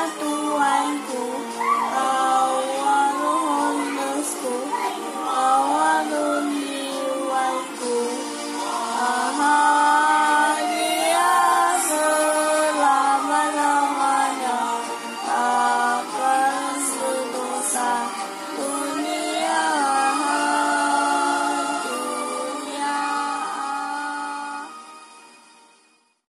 Tuhanku awalun nasku